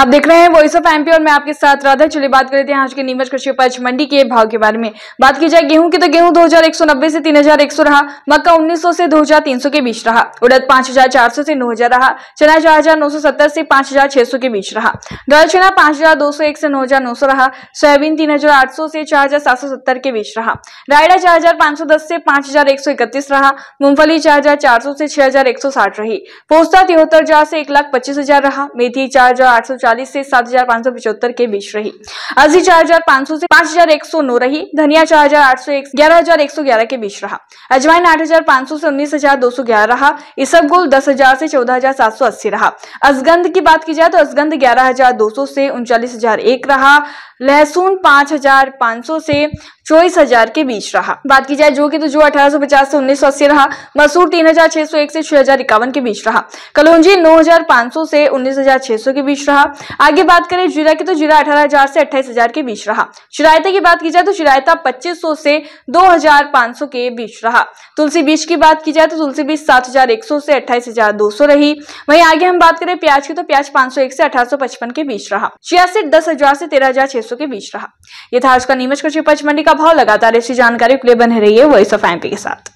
आप देख रहे हैं वॉइस ऑफ़ एमपी और मैं आपके साथ राधा। चलिए बात करते हैं आज के नीमच कृषि उपज मंडी के भाव के बारे में। बात की जाए गेहूँ की तो गेहूँ 2190 से 3100 रहा, मक्का 1900 से 2300 के बीच रहा, उड़द 5400 से 9000 रहा, चना 4970 से 5600 के बीच रहा। दाल चना 5201 से 9900 रहा, सोयाबीन 3800 से 4770 के बीच रहा। रायडा 4510 से 5131 रहा, मूंगफली 4400 से 6160 रही। पोस्ता तिहत्तर से एक रहा, मेथी चार हज़ार आठ सौ चालीस से सात हज़ार पाँच सौ पिछहत्तर के बीच रही। अजी चार हज़ार पाँच सौ से पाँच हज़ार एक सौ नौ रही। धनिया चार हज़ार आठ सौ ग्यारह हज़ार एक सौ ग्यारह के बीच रहा। अजवाइन आठ हज़ार पाँच सौ से उन्नीस हज़ार दो सौ ग्यारह रहा। इसबगुल दस हज़ार से चौदह हज़ार सात सौ अस्सी रहा। असगंध की बात की जाए तो असगंध ग्यारह हज़ार दो सौ से उनचालीस हज़ार एक रहा। लहसुन पाँच हज़ार पाँच सौ से चौबीस हज़ार के बीच रहा। बात की जाए जो कि तो जो अठारह सौ पचास से उन्नीस सौ अस्सी रहा। मसूर तीन हज़ार छह सौ एक से छह हज़ार इक्यावन के बीच रहा। कलौजी नौ हज़ार पाँच सौ से उन्नीस हज़ार छह सौ के बीच रहा। आगे बात करें जीरा की तो जीरा अठारह हज़ार से अट्ठाईस हज़ार के बीच रहा। शिरायता की बात की जाए तो शिरायता पच्चीस सौ से दो हज़ार पाँच सौ के बीच रहा। तुलसी बीज की बात की जाए तो तुलसी बीज सात हज़ार एक सौ से अट्ठाईस हज़ार दो सौ रही। वहीं आगे हम बात करें प्याज की तो प्याज पाँच सौ एक से अठारह सौ पचपन के बीच रहा। छियासी दस हज़ार से तेरह सौ के बीच रहा। यह था आज का नीमच कृषि उपज मंडी का भाव लगातार ऐसी जानकारी के लिए बने रही है वॉइस ऑफ़ एमपी के साथ।